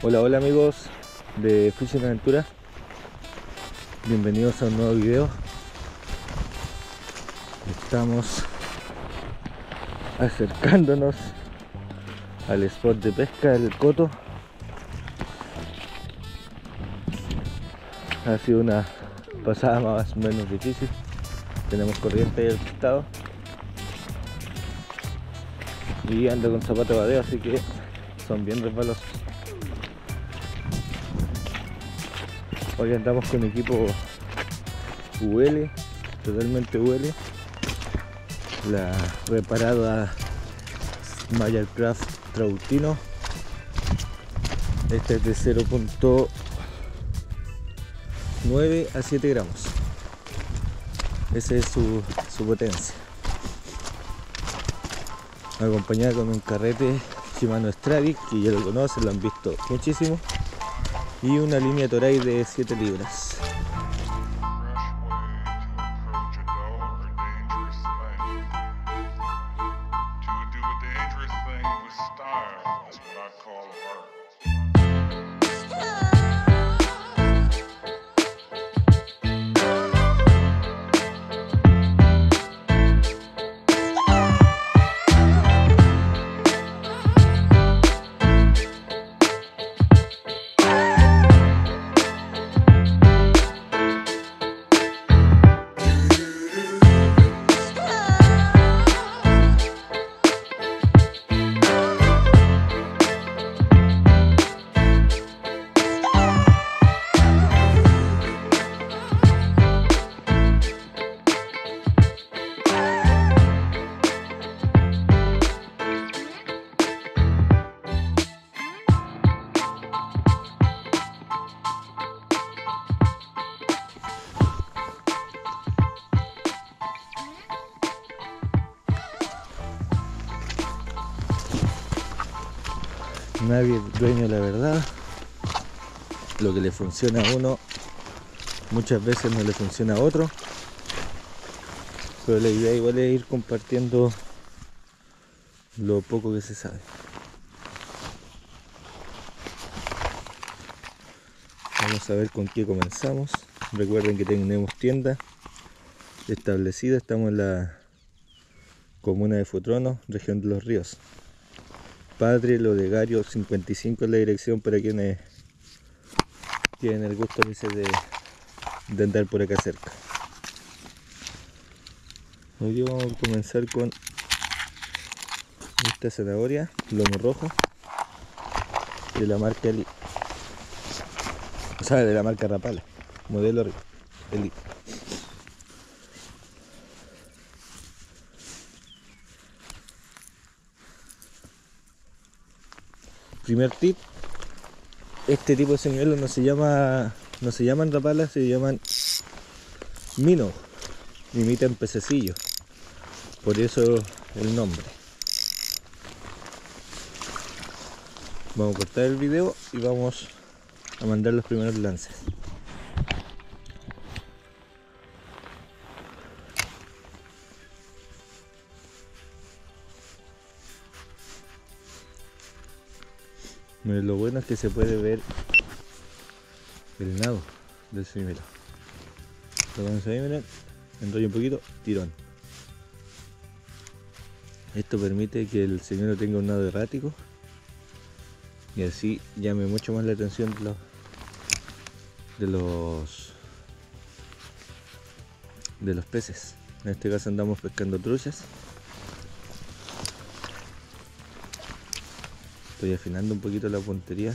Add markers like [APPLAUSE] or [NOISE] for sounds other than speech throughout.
Hola, hola amigos de Fishing Aventura. Bienvenidos a un nuevo video. Estamos acercándonos al spot de pesca del Coto. Ha sido una pasada más o menos difícil. Tenemos corriente al costado. Y ando con zapato de badeo, así que son bien resbalosos. Hoy andamos con equipo UL, totalmente UL. La reparada Craft Trautino. Este es de 0.9 a 7 gramos. Esa es su, su potencia. Acompañada con un carrete Shimano Stradic, que ya lo conocen, lo han visto muchísimo y una línea Toray de 7 libras. Nadie dueño de la verdad. Lo que le funciona a uno muchas veces no le funciona a otro. Pero la idea igual es ir compartiendo lo poco que se sabe. Vamos a ver con qué comenzamos. Recuerden que tenemos tienda establecida. Estamos en la comuna de Futrono, región de los ríos. Padre Lodegario 55 es la dirección para quienes tienen el gusto de, de andar por acá cerca. Hoy vamos a comenzar con esta zanahoria, lomo rojo, de la marca Eli. O sea, de la marca Rapala, modelo Eli. Primer tip, este tipo de señuelos no se llama no se llaman rapalas, se llaman mino, imitan pececillos, por eso el nombre. Vamos a cortar el video y vamos a mandar los primeros lances. Lo bueno es que se puede ver el nado del señuelo. Lo vamos ahí, miren, enrollo un poquito, tirón. Esto permite que el señuelo tenga un nado errático y así llame mucho más la atención de los de los de los peces. En este caso andamos pescando truchas Estoy afinando un poquito la puntería.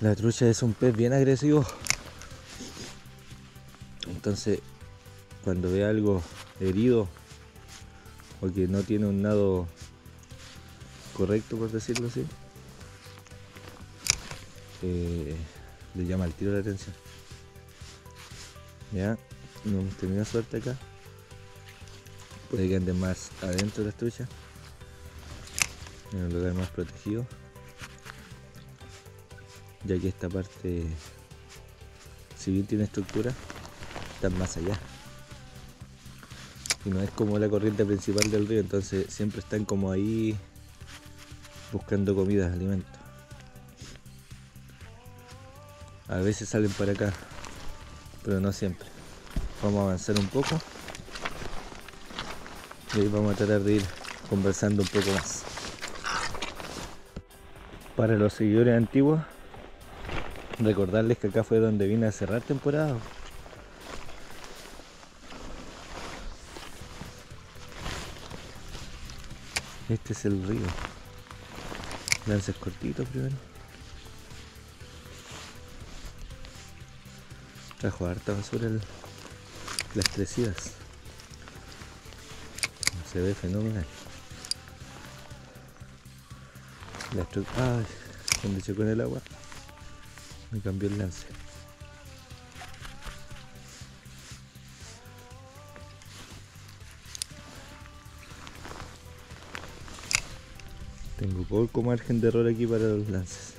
La trucha es un pez bien agresivo. Entonces, cuando ve algo herido o que no tiene un nado correcto, por decirlo así, eh, le llama al tiro la atención. Ya, no hemos suerte acá puede que ande más adentro de la trucha en un lugar más protegido. Ya que esta parte si bien tiene estructura está más allá. Y no es como la corriente principal del río, entonces siempre están como ahí buscando comida, alimentos. A veces salen para acá, pero no siempre. Vamos a avanzar un poco y ahí vamos a tratar de ir conversando un poco más. Para los seguidores antiguos, recordarles que acá fue donde vine a cerrar temporada. Este es el río. Lances cortitos primero. Trajo harta basura el, las crecidas. Se ve fenomenal. La Ay, cuando chocó en el agua, me cambió el lance. Tengo poco margen de error aquí para los lances.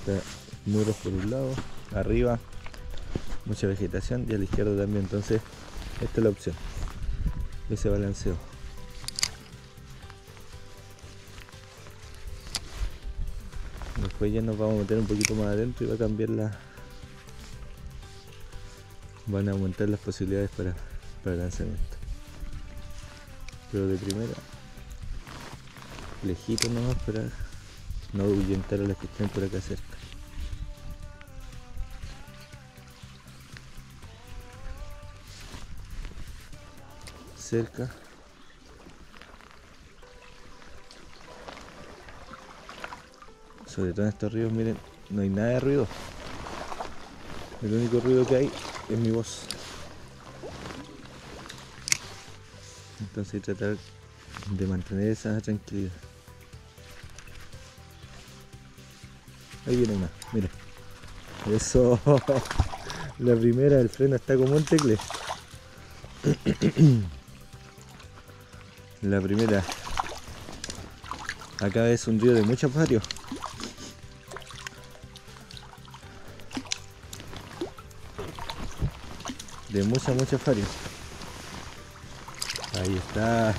Está muros por un lado, arriba mucha vegetación y a la izquierda también, entonces esta es la opción, ese balanceo. Después ya nos vamos a meter un poquito más adentro y va a cambiar la... van a aumentar las posibilidades para, para lanzamiento. Pero de primera, lejito nomás para no ahuyentar a los que estén por acá cerca. Cerca. Sobre todo en estos ríos, miren, no hay nada de ruido. El único ruido que hay es mi voz. Entonces tratar de mantener esa tranquilidad. Ahí viene una, mira. Eso. [LAUGHS] La primera, el freno está como un tecle. [CLEARS THROAT] La primera. Acá es un río de muchos varios. De muchas, muchas varios. Ahí está.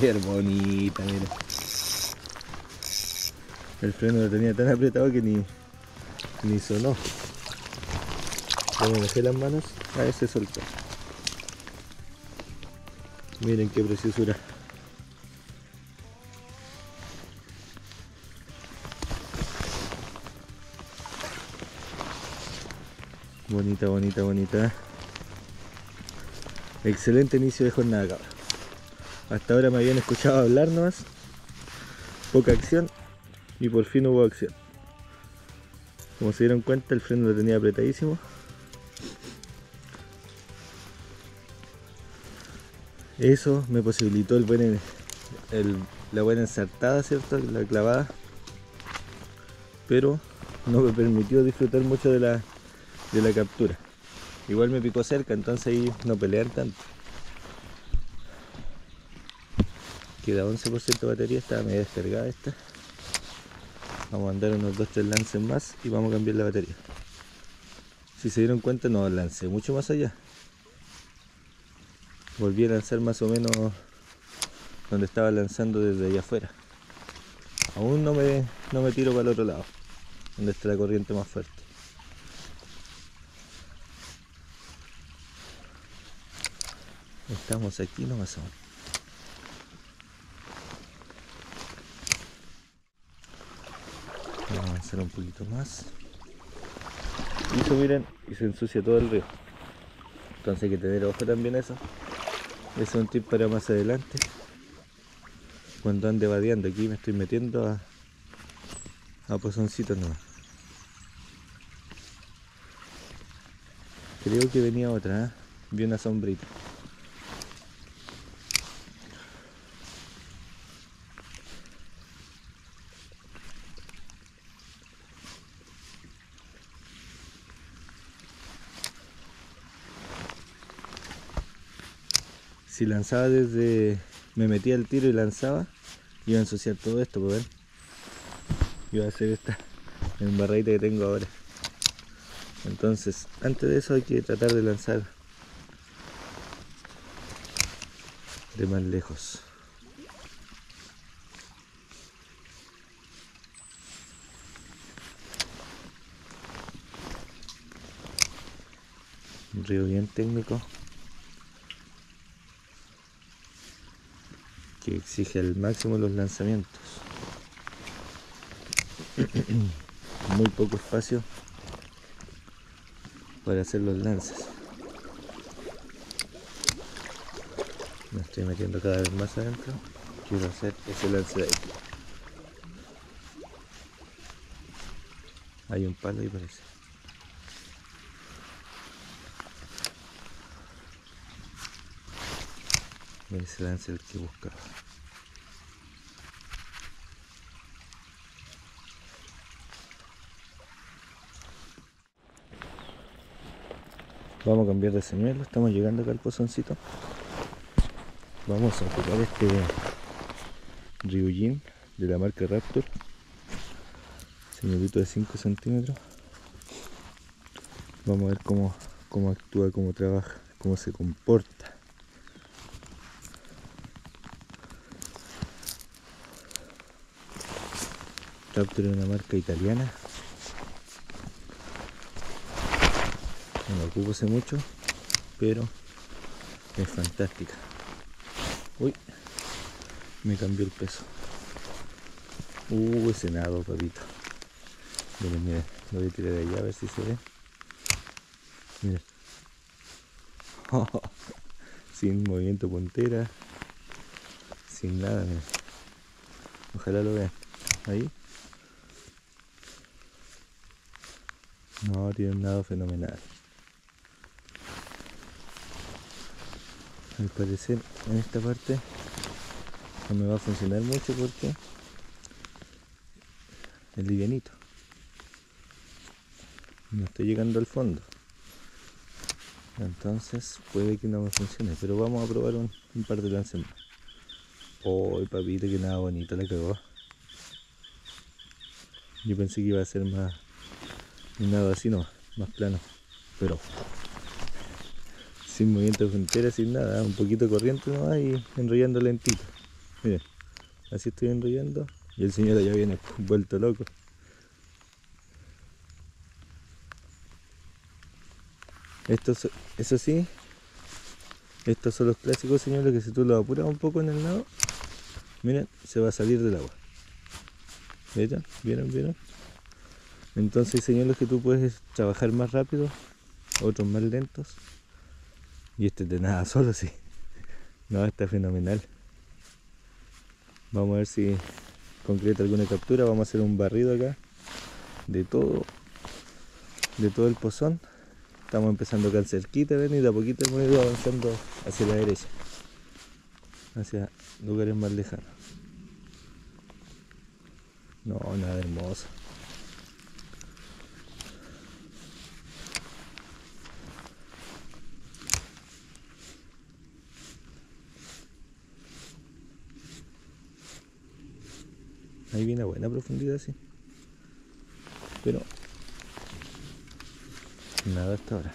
Qué bonita, mira. El freno lo tenía tan apretado que ni, ni sonó. Cuando dejé las manos, a ese soltó. Miren qué preciosura. Bonita, bonita, bonita. Excelente inicio de jornada, cabrón. Hasta ahora me habían escuchado hablar nomás. Poca acción. Y por fin hubo acción. Como se dieron cuenta, el freno lo tenía apretadísimo. Eso me posibilitó el buen, la buena ensartada, ¿cierto? La clavada. Pero no me permitió disfrutar mucho de la de la captura. Igual me picó cerca, entonces ahí no pelean tanto. Queda 11% de batería, está medio descargada esta. Vamos a andar unos 2-3 lances más y vamos a cambiar la batería. Si se dieron cuenta no lancé mucho más allá. Volví a lanzar más o menos donde estaba lanzando desde allá afuera. Aún no me, no me tiro para el otro lado, donde está la corriente más fuerte. Estamos aquí nomás Vamos a avanzar un poquito más. Y eso miren, y se ensucia todo el río. Entonces hay que tener ojo también eso. Ese es un tip para más adelante. Cuando ande vadeando aquí me estoy metiendo a, a pozoncitos nomás. Creo que venía otra, ¿eh? vi una sombrita. Si lanzaba desde me metía el tiro y lanzaba iba a ensuciar todo esto pues iba a hacer esta embarradita que tengo ahora. Entonces, antes de eso hay que tratar de lanzar de más lejos. Un río bien técnico que exige al máximo los lanzamientos. [CLEARS THROAT] Muy poco espacio para hacer los lances. Me estoy metiendo cada vez más adentro. Quiero hacer ese lance de ahí. Hay un palo ahí parece. Lance el que buscaba. Vamos a cambiar de señuelo, estamos llegando acá al pozoncito. Vamos a ocupar este Ryujin de la marca Raptor. Señorito de 5 centímetros. Vamos a ver cómo, cómo actúa, cómo trabaja, cómo se comporta. Raptor es una marca italiana. No la ocupo hace mucho pero es fantástica. Uy me cambió el peso. Uh ese nado papito. Miren miren lo voy a tirar de allá a ver si se ve. Miren. [LAUGHS] Sin movimiento puntera. Sin nada ojalá lo vean. Ahí no tiene un nado fenomenal. Al parecer en esta parte no me va a funcionar mucho porque es livianito. No estoy llegando al fondo. Entonces puede que no me funcione pero vamos a probar un, par de lances más. Oh papito que nada bonito la cagó. Yo pensé que iba a ser más nada así no más plano pero sin movimiento de frontera, sin nada, un poquito corriente nomás y enrollando lentito. Miren, así estoy enrollando y el señor ya viene vuelto loco. Estos, eso sí, estos son los clásicos señores que si tú lo apuras un poco en el lado, miren, se va a salir del agua. ¿Vieron? ¿Vieron? ¿Vieron? Entonces señores que tú puedes trabajar más rápido, otros más lentos. Y este de nada [LAUGHS] solo, sí. No, está fenomenal. Vamos a ver si concreta alguna captura. Vamos a hacer un barrido acá de todo, de todo el pozón. Estamos empezando acá cerquita, ven, y de a poquito hemos ido avanzando hacia la derecha, hacia lugares más lejanos. No, nada hermoso. Ahí viene a buena profundidad, sí. Pero nada hasta ahora.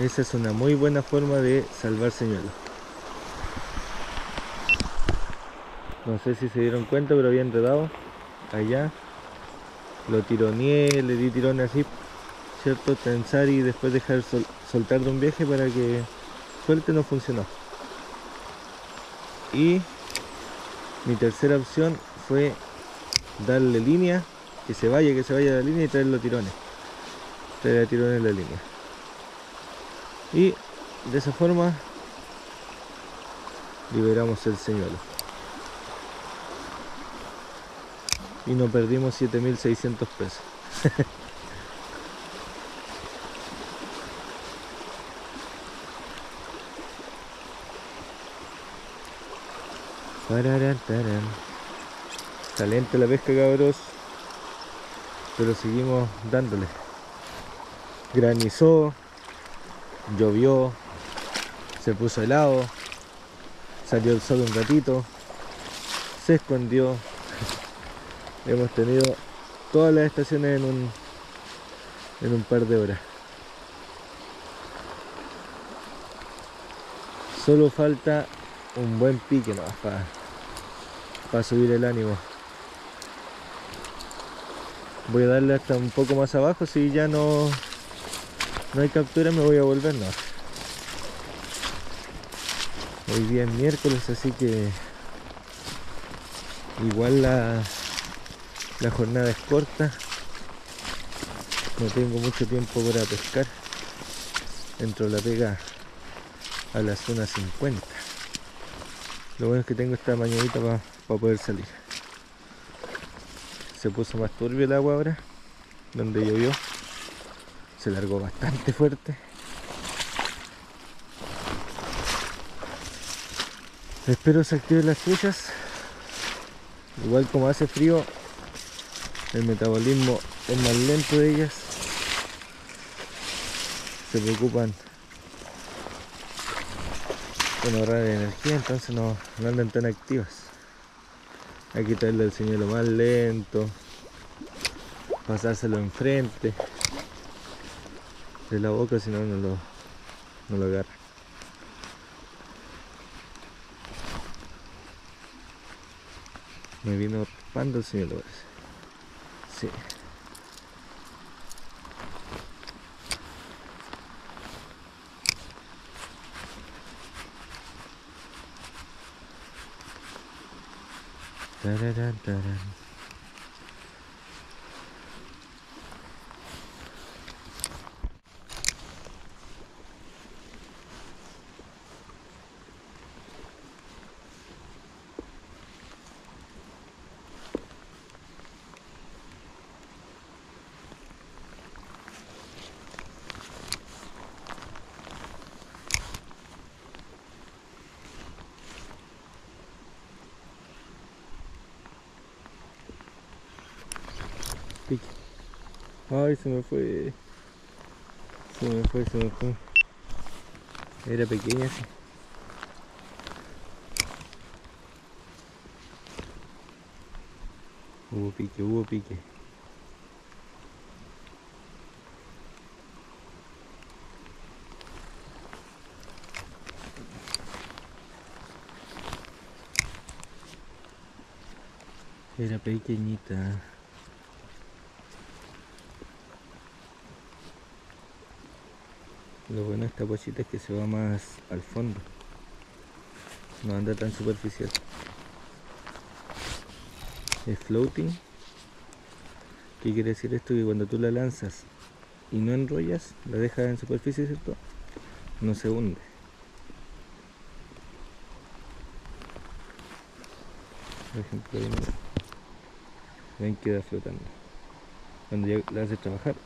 Esa es una muy buena forma de salvar señuelos. No sé si se dieron cuenta, pero había enredado allá. Lo tironeé, le di tirones así, ¿cierto? Tensar y después dejar soltar de un viaje para que suelte no funcionó. Y mi tercera opción fue darle línea, que se vaya, que se vaya la línea y traer los tirones. Traer a tirones la línea y de esa forma liberamos el señuelo. Y no perdimos 7600 pesos. [LAUGHS] Talente la pesca cabros. Pero seguimos dándole. Granizó. Llovió. Se puso helado. Salió el sol un ratito. Se escondió. [LAUGHS] Hemos tenido todas las estaciones en un en un par de horas. Solo falta un buen pique nomás para subir el ánimo. Voy a darle hasta un poco más abajo, si ya no, no hay captura me voy a volver no. Hoy día es miércoles, así que igual la, la jornada es corta. No tengo mucho tiempo para pescar. Entro la pega a la zona 50. Lo bueno es que tengo esta mañanita para poder salir. Se puso más turbio el agua ahora, donde llovió. Se largó bastante fuerte. Espero se activen las truchas. Igual como hace frío, el metabolismo es más lento de ellas. Se preocupan con ahorrar energía, entonces no, no andan tan activas. Hay que quitarle el señuelo más lento, pasárselo enfrente de la boca, si no, lo, no lo agarra. Me vino raspando el señuelo, parece. Sí. Tararán, tarán. Pique. Ay, se me fue. Se me fue, se me fue. Era pequeña así. Hubo pique, hubo pique. Era pequeñita. Lo bueno de esta pochita es que se va más al fondo. No anda tan superficial. Es floating. ¿Qué quiere decir esto? Que cuando tú la lanzas y no enrollas, la dejas en superficie, ¿cierto? No se hunde. Por ejemplo, ahí ven queda flotando. Cuando ya la haces trabajar,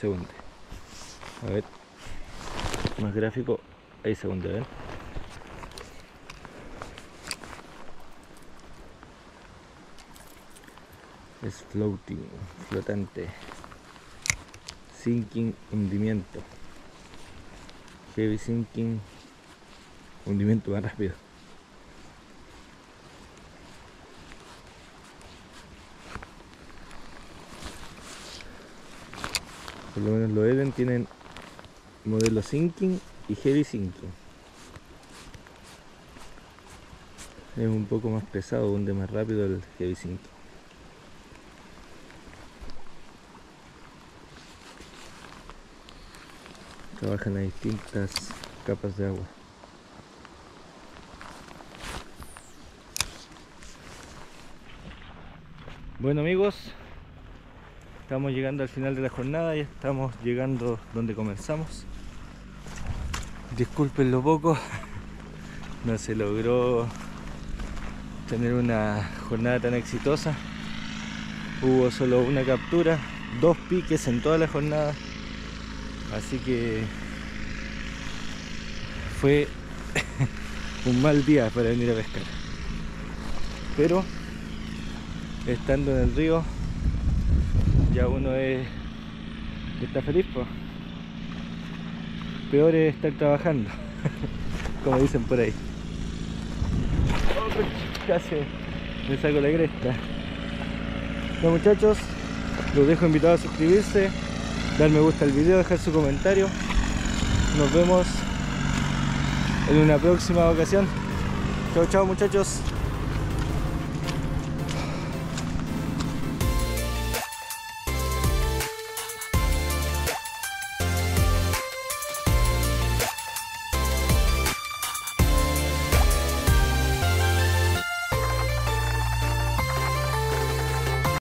se hunde. A ver, más gráfico, ahí se hunde, ¿ven? Es floating, flotante. Sinking, hundimiento. Heavy sinking, hundimiento más rápido. Por lo menos los Eden tienen modelo sinking y heavy sinking. Es un poco más pesado, hunde más rápido el heavy sinking. Trabajan a distintas capas de agua. Bueno amigos, estamos llegando al final de la jornada y estamos llegando donde comenzamos. Disculpen lo poco, [LAUGHS] no se logró tener una jornada tan exitosa. Hubo solo una captura, dos piques en toda la jornada, así que fue [LAUGHS] un mal día para venir a pescar. pero estando en el río ya uno es, está feliz. Peor es estar trabajando [LAUGHS] como dicen por ahí. Oh, casi me saco la cresta. Bueno muchachos los dejo invitados a suscribirse dar me gusta al video dejar su comentario. Nos vemos en una próxima ocasión. Chao chao muchachos